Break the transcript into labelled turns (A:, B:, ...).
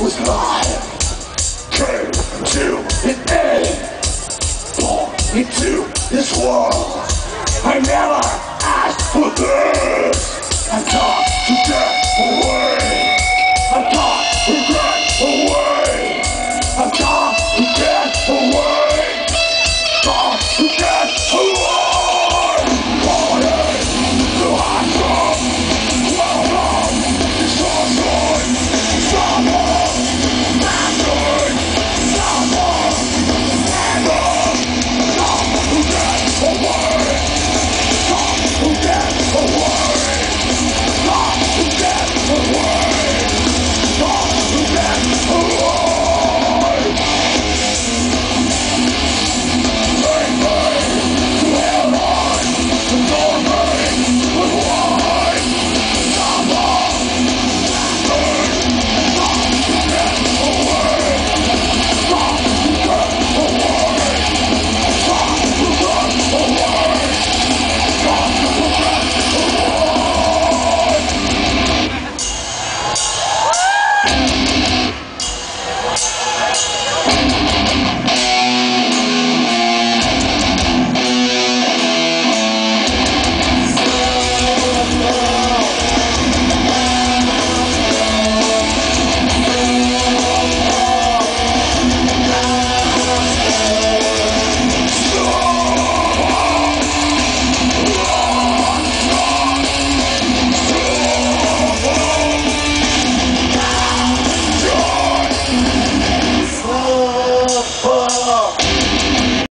A: was life came to an end. Born into this world,